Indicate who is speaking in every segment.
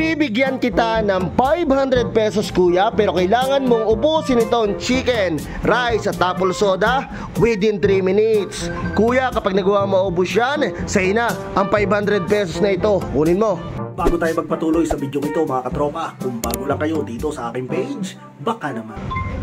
Speaker 1: Bibigyan kita ng 500 pesos kuya pero kailangan mong ubusin itong chicken, rice at apple soda within 3 minutes. Kuya, kapag nagawa mo ubus yan, sa'yo na ang 500 pesos na ito. Kunin mo.
Speaker 2: Bago tayo magpatuloy sa video ito mga katropa, kung bago lang kayo dito sa aking page, baka naman.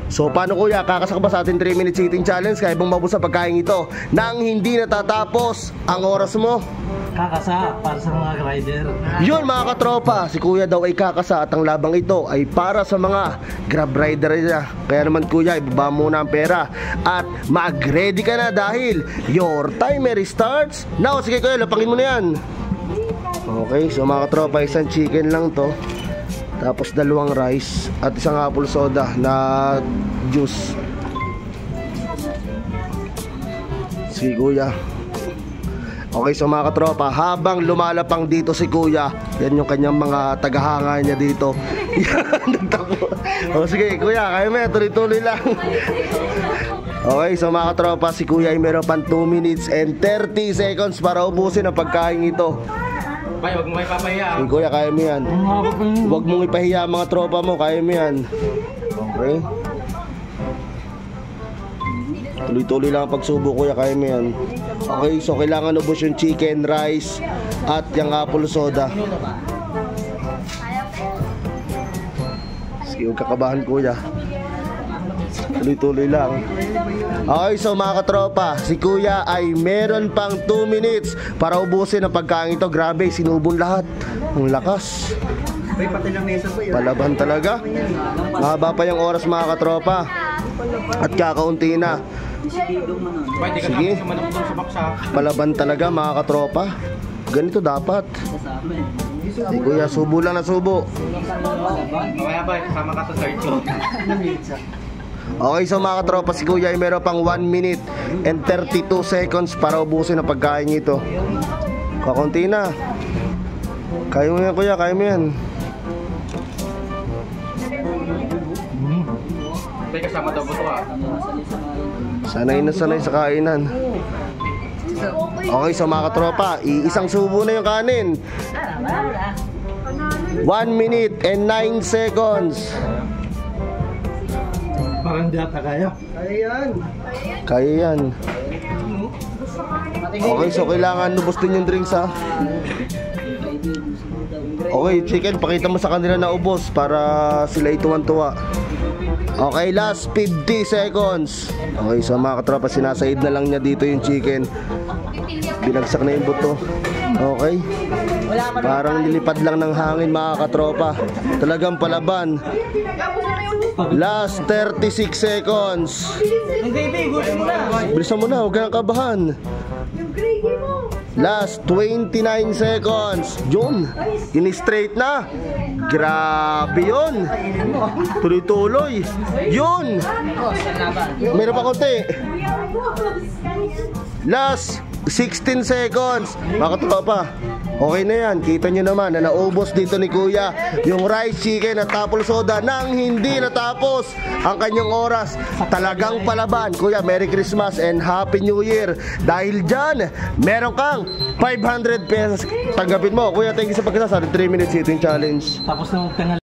Speaker 1: So paano kuya, kakasak ba sa ating 3 minutes eating challenge kaya bang mabos sa pagkain ito nang hindi natatapos ang oras mo?
Speaker 3: Kakasa para sa mga rider.
Speaker 1: Yun mga katropa, si kuya daw ay kakasa at ang labang ito ay para sa mga grab rider niya. Kaya naman kuya, ibaba muna ang pera at mag-ready ka na dahil your timer starts now. Sige kuya, lapangin mo na yan. Okay, so mga katropa, isang chicken lang to. Tapos dalawang rice at isang apple soda na juice. Sige kuya. Okay, so mga katropa, habang lumalapang dito si Kuya, yan yung kanyang mga tagahanga niya dito. Yan, o sige, Kuya, kaya mo yan, tuloy-tuloy lang. okay, so mga katropa, si Kuya ay meron pang 2 minutes and 30 seconds para ubusin ang pagkain ito.
Speaker 4: Bay, wag mo kayo papahiya.
Speaker 1: Sige, Kuya, kaya mo yan. Huwag mong ipahiya ang mga tropa mo, kaya mo yan. Okay? Tuloy-tuloy lang ang pagsubo, Kuya, kaya mo yan. Okay, so kailangan ubos yung chicken, rice, at yung apple soda. Sige, huwag kakabahan, Kuya. Tuloy-tuloy lang. Okay, so mga katropa, si Kuya ay meron pang 2 minutes para ubusin ang pagkain ito. Grabe, sinubon lahat. Ang lakas. Palaban talaga. Mahaba pa yung oras mga katropa. At kakaunti na. Sige. Palaban talaga mga katropa. Ganito dapat. Si Kuya, subo lang na subo.
Speaker 4: Mamaya bay, kasama ka sa show.
Speaker 1: Okay, so mga katropa, si Kuya ay meron pang 1 minute and 32 seconds para ubusin ang pagkain ito. Kakunti na. Kaya mo yan, Kuya, kaya mo yan.
Speaker 4: Bay, kasama daw buto ah.
Speaker 1: Sanay na sanay sa kainan. Okay, so mga katropa, iisang subo na yung kanin. 1 minute and 9 seconds.
Speaker 3: Parang di ata kaya.
Speaker 1: Kaya yan. Okay, so kailangan lubos din yung drinks ha. Okay, chicken, pakita mo sa kanila na ubos para sila ituwan-tuwa. Okay, last 50 seconds. Okay, so mga katropa, sinasaid na lang niya dito yung chicken. Binagsak na yung buto. Okay. Parang nilipad lang ng hangin mga katropa. Talagang palaban. Last 36 seconds. Bilisan mo na, huwag ka nang kabahan. Last 29 seconds. Yun, in-straight na. Grabe yun. Tuloy-tuloy. Yun. Meron pa konti. Last 16 seconds. Mga katropa, okay na yan. Kita nyo naman na naubos dito ni Kuya yung rice chicken at apple soda nang hindi natapos ang kanyang oras. Talagang palaban. Kuya, Merry Christmas and Happy New Year. Dahil dyan, meron kang 500 pesos. Tanggapin mo. Kuya, thank you sa pagkasasa. 3 minutes eating challenge.
Speaker 3: Tapos na.